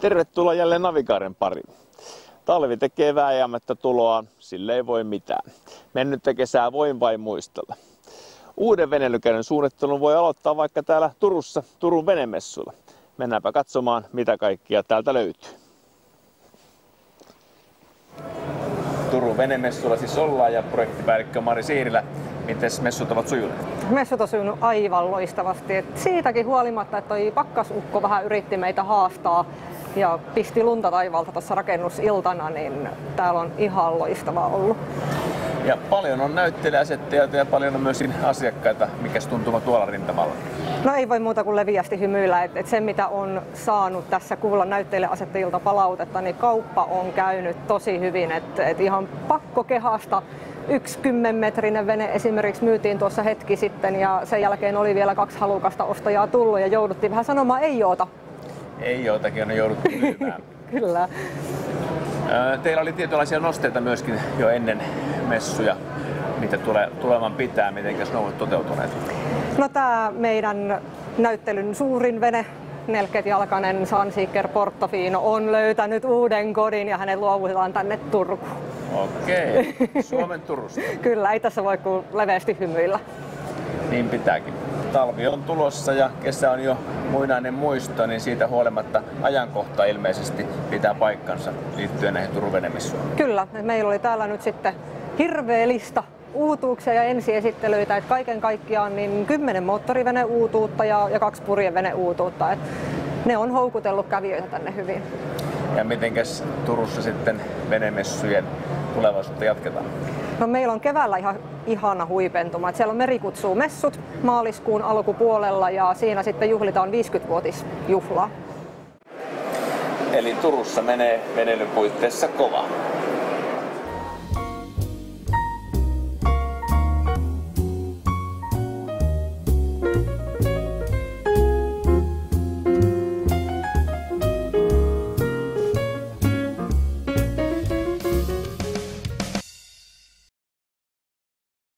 Tervetuloa jälleen Navigaaren pariin. Talvi tekee vääjäämättä tuloaan, sille ei voi mitään. Mennyttä kesää voin vain muistella. Uuden veneilykäyden suunnittelun voi aloittaa vaikka täällä Turussa, Turun venemessuilla. Mennäänpä katsomaan, mitä kaikkia täältä löytyy. Turun venemessuilla siis ollaan ja projektipäällikkö Mari Siirilä. Miten messut ovat sujuneet? Messut on sujunut aivan loistavasti. Et siitäkin huolimatta, että toi pakkasukko vähän yritti meitä haastaa ja pisti lunta taivaalta tuossa rakennusiltana, niin täällä on ihan loistava ollut. Ja paljon on näyttelijäasettajia ja paljon on myös asiakkaita. Mikäs tuntuma tuolla rintamalla? No ei voi muuta kuin leviästi hymyillä. Et, et se mitä on saanut tässä kuulla näyttelijäasettajilta palautetta, niin kauppa on käynyt tosi hyvin. Et, et ihan pakko kehasta yksi 10-metrinen vene esimerkiksi myytiin tuossa hetki sitten ja sen jälkeen oli vielä kaksi halukasta ostajaa tullut ja jouduttiin vähän sanomaan ei joota. Ei jootakin on jouduttu myymään. Kyllä. Teillä oli tietynlaisia nosteita myöskin jo ennen messuja, mitä tule, tulevan pitää, miten ne ovat toteutuneet? No tämä meidän näyttelyn suurin vene, 40-jalkainen Sansiker Portofino on löytänyt uuden kodin ja hänen luovutetaan tänne Turkuun. Okei, Suomen Turusta. Kyllä, ei tässä voi kuin leveästi hymyillä. Niin pitääkin. Talvi on tulossa ja kesä on jo muinainen muisto, niin siitä huolimatta ajankohta ilmeisesti pitää paikkansa liittyen näihin Turun Kyllä, meillä oli täällä nyt sitten hirveä lista uutuuksia ja ensiesittelyitä, että kaiken kaikkiaan niin kymmenen moottorivene uutuutta ja, ja kaksi purjevene uutuutta. Et ne on houkutellut kävijöitä tänne hyvin. Ja mitenkäs Turussa sitten venemessujen tulevaisuutta jatketaan? No meillä on keväällä ihan ihana huipentuma. siellä on merikutsuu messut maaliskuun alkupuolella ja siinä sitten juhlitaan 50-vuotisjuhlaa. Eli Turussa menee veneilypuitteissa kova.